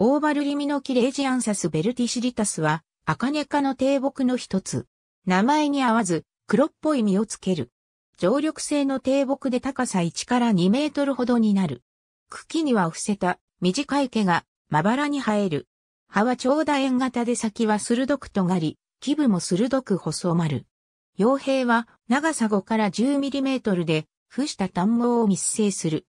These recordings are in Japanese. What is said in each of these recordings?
オーバルリミノキレージアンサスベルティシリタスは、アカネ科の低木の一つ。名前に合わず、黒っぽい実をつける。常緑性の低木で高さ1から2メートルほどになる。茎には伏せた短い毛がまばらに生える。葉は長楕円型で先は鋭く尖り、基部も鋭く細まる。傭兵は長さ5から10ミリメートルで、付した単毛を密生する。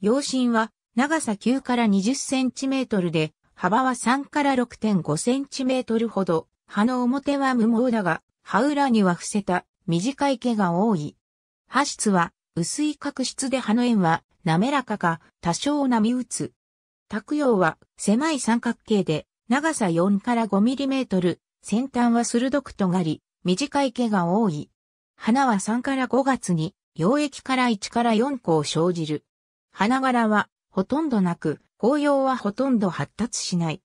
葉身は長さ9から20センチメートルで、幅は3から6.5センチメートルほど。葉の表は無毛だが、葉裏には伏せた短い毛が多い。葉質は薄い角質で葉の円は滑らかか多少波打つ。卓葉は狭い三角形で長さ4から5ミリメートル、先端は鋭く尖り、短い毛が多い。花は3から5月に、溶液から1から4個を生じる。花柄はほとんどなく、紅葉はほとんど発達しない。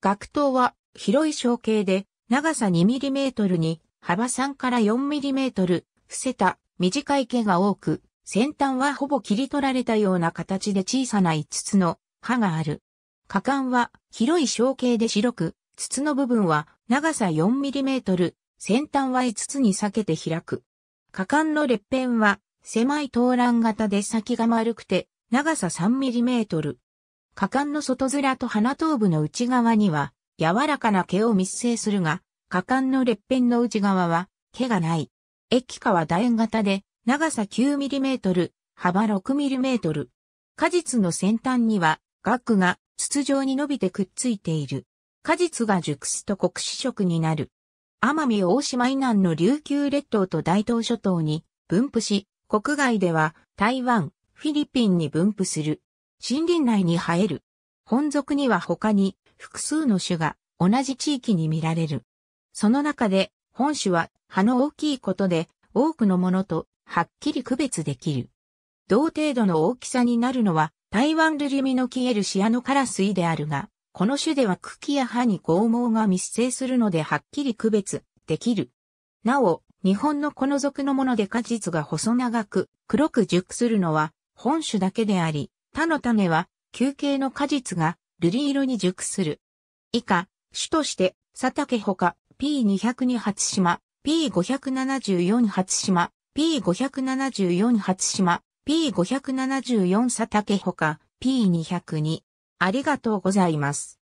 学頭は広い小径で、長さ2ミリメートルに、幅3から4ミリメートル、伏せた短い毛が多く、先端はほぼ切り取られたような形で小さな5つの葉がある。果敢は広い小径で白く、筒の部分は長さ 4mm、先端は5つに裂けて開く。果敢の裂片は狭い投卵型で先が丸くて長さ 3mm。果敢の外面と鼻頭部の内側には柔らかな毛を密生するが、果敢の裂片の内側は毛がない。液化は楕円型で長さ 9mm、幅 6mm。果実の先端には、額が筒状に伸びてくっついている。果実が熟すと黒視色になる。奄美大島以南の琉球列島と大東諸島に分布し、国外では台湾、フィリピンに分布する。森林内に生える。本属には他に複数の種が同じ地域に見られる。その中で本種は葉の大きいことで多くのものとはっきり区別できる。同程度の大きさになるのは台湾ルリミノキエルシアノカラスイであるが、この種では茎や葉に剛毛が密生するのではっきり区別できる。なお、日本のこの属のもので果実が細長く黒く熟するのは本種だけであり、他の種は球形の果実が瑠璃色に熟する。以下、種として、佐竹ほか P202 初島、P574 初島、P574 初島、P574 佐竹ほか、P202。ありがとうございます。